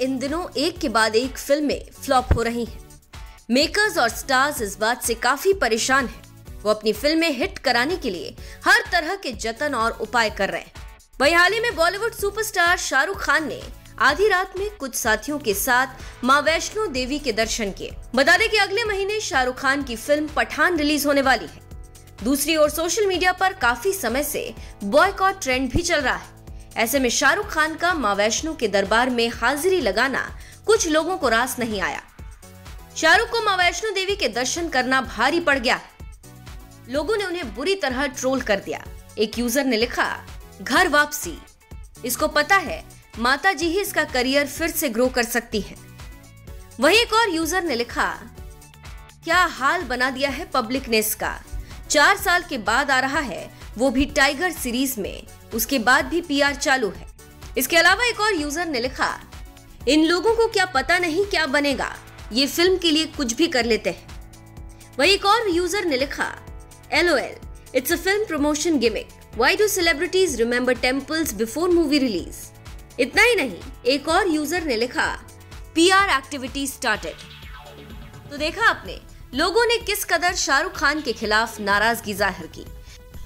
इन दिनों एक के बाद एक फ़िल्में फ्लॉप हो रही हैं। मेकर्स और स्टार्स इस बात से काफ़ी परेशान हैं। वो अपनी फ़िल्में हिट कराने के लिए हर तरह के जतन और उपाय कर रहे हैं। वही हाल ही में बॉलीवुड सुपरस्टार शाहरुख खान ने आधी रात में कुछ साथियों के साथ माँ वैष्णो देवी के दर्शन किए। बता दें कि अगले महीने शाहरुख खान की फ़िल्म पठान रिलीज़ होने वाली है। दूसरी ओर सोशल मीडिया पर काफ़ी समय से बॉयकॉट ट्रेंड भी चल रहा है। ऐसे में शाहरुख खान का माँ वैष्णो के दरबार में हाजिरी लगाना कुछ लोगों को रास नहीं आया। शाहरुख को माँ वैष्णो देवी के दर्शन करना भारी पड़ गया। लोगों ने उन्हें बुरी तरह ट्रोल कर दिया। एक यूज़र ने लिखा, घर वापसी। इसको पता है माता जी ही इसका करियर फिर से ग्रो कर सकती हैं। वहीं एक और यूज़र ने लिखा, क्या हाल बना दिया है पब्लिक ने इसका चार साल के बाद आ रहा है वो भी टाइगर सीरीज़ में उसके बाद भी पीआर चालू है इसके अलावा एक और यूज़र ने लिखा, इन लोगों को क्या पता नहीं क्या बनेगा ये फ़िल्म के लिए कुछ भी कर लेते हैं वही एक और यूज़र ने लिखा, LOL. It's a film promotion gimmick. Why do celebrities remember temples before movie release? इतना ही नहीं, एक और यूज़र ने लिखा पी आर एक्टिविटी स्टार्टेड तो देखा आपने, लोगों ने किस कदर शाहरुख खान के खिलाफ नाराज़गी ज़ाहिर की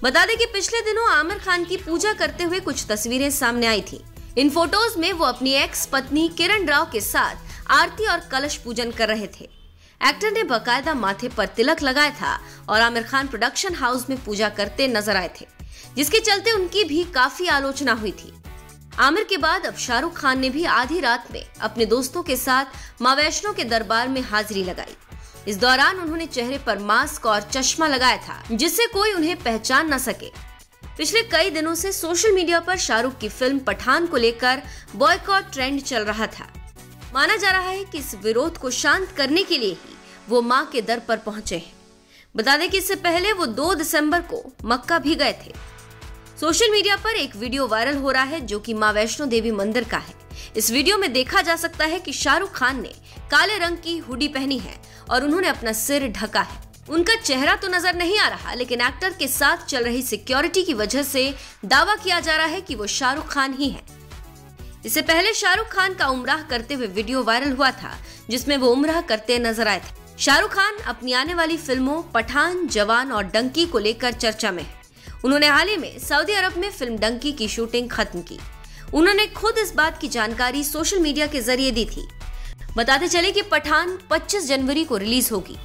बता दें कि पिछले दिनों आमिर खान की पूजा करते हुए कुछ तस्वीरें सामने आई थी। इन फ़ोटोज़ में वो अपनी एक्स पत्नी किरण राव के साथ आरती और कलश पूजन कर रहे थे। एक्टर ने बकायदा माथे पर तिलक लगाया था और आमिर खान प्रोडक्शन हाउस में पूजा करते नज़र आए थे, जिसके चलते उनकी भी काफ़ी आलोचना हुई थी। आमिर के बाद अब शाहरुख खान ने भी आधी रात में अपने दोस्तों के साथ माँ वैष्णो के दरबार में हाजिरी लगाई। इस दौरान उन्होंने चेहरे पर मास्क और चश्मा लगाया था, जिससे कोई उन्हें पहचान न सके। पिछले कई दिनों से सोशल मीडिया पर शाहरुख की फ़िल्म पठान को लेकर बॉयकॉट ट्रेंड चल रहा था। माना जा रहा है कि इस विरोध को शांत करने के लिए ही वो माँ के दर पर पहुँचे हैं। बता दें कि इससे पहले वो 2 दिसंबर को मक्का भी गए थे। सोशल मीडिया पर एक वीडियो वायरल हो रहा है जो कि माँ वैष्णो देवी मंदिर का है। इस वीडियो में देखा जा सकता है कि शाहरुख खान ने काले रंग की हुडी पहनी है और उन्होंने अपना सिर ढका है। उनका चेहरा तो नज़र नहीं आ रहा, लेकिन एक्टर के साथ चल रही सिक्योरिटी की वजह से दावा किया जा रहा है कि वो शाहरुख खान ही है। इससे पहले शाहरुख खान का उमराह करते हुए वीडियो वायरल हुआ था, जिसमें वो उमराह करते नज़र आए थे। शाहरुख खान अपनी आने वाली फ़िल्मों पठान, जवान और डंकी को लेकर चर्चा में है। उन्होंने हाल ही में सऊदी अरब में फ़िल्म डंकी की शूटिंग खत्म की। उन्होंने खुद इस बात की जानकारी सोशल मीडिया के ज़रिए दी थी बताते चले कि पठान 25 जनवरी को रिलीज़ होगी।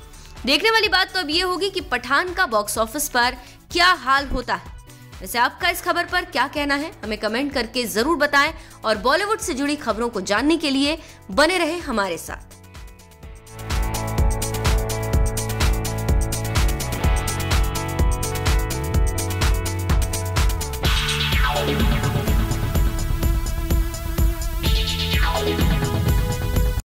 देखने वाली बात तो अब ये होगी कि पठान का बॉक्स ऑफ़िस पर क्या हाल होता है। वैसे आपका इस खबर पर क्या कहना है, हमें कमेंट करके ज़रूर बताएँ और बॉलीवुड से जुड़ी खबरों को जानने के लिए बने रहे हमारे साथ।